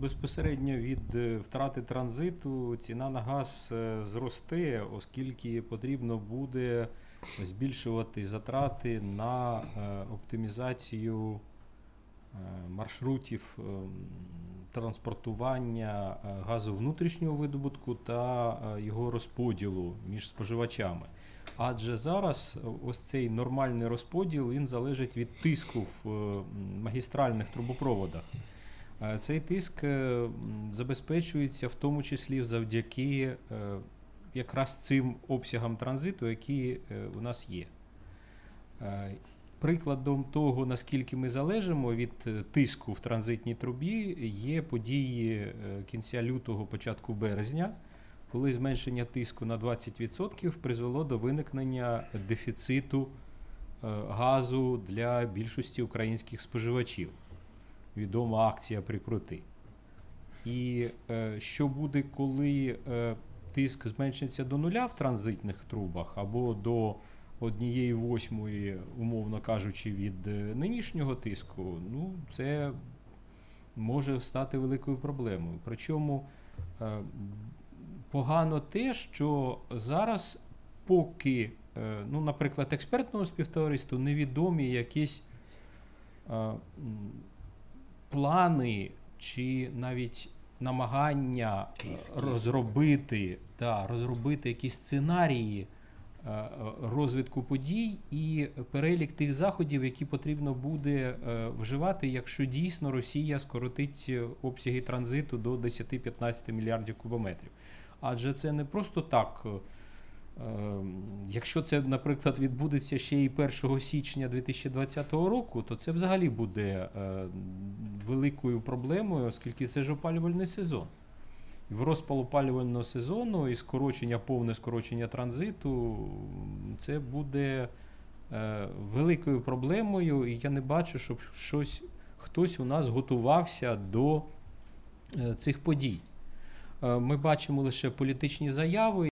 безпосередньо від е, втрати транзиту ціна на газ е, зросте, оскільки потрібно буде збільшувати затрати на е, оптимізацію маршрутів е, транспортування газу внутрішнього видобутку та його розподілу між споживачами. Адже зараз ось цей нормальний розподіл він залежить від тиску в магістральних трубопроводах. Е, Цей тиск е, забезпечується в тому числі завдяки е, якраз цим обсягам транзиту, які у нас є. Прикладом того, наскільки ми залежимо від тиску в транзитній трубі, є події кінця лютого, початку березня, коли зменшення тиску на 20% призвело до виникнення дефіциту газу для більшості українських споживачів. Відома акція прикрути. І е, що буде, коли е, тиск зменшиться до нуля в транзитних трубах або до однієї восьмої, умовно кажучи, від е, нинішнього тиску, ну це може стати великою проблемою. Причому е, погано те, що зараз, поки, е, ну, наприклад, експертному співтовариству невідомі якісь е, плани чи навіть намагання е, Кейс, кейс. розробити, та, розробити якісь сценарії е, розвитку подій і перелік тих заходів, які потрібно буде е, вживати, якщо дійсно Росія скоротить обсяги транзиту до 10-15 мільярдів кубометрів. Адже це не просто так. е, е, Якщо це, наприклад, відбудеться ще і 1 січня 2020 року, то це взагалі буде великою проблемою, оскільки це ж опалювальний сезон. В розпал опалювального сезону і скорочення, повне скорочення транзиту, це буде е, великою проблемою, і я не бачу, щоб щось, хтось у нас готувався до е, цих подій. Е, Ми бачимо лише політичні заяви.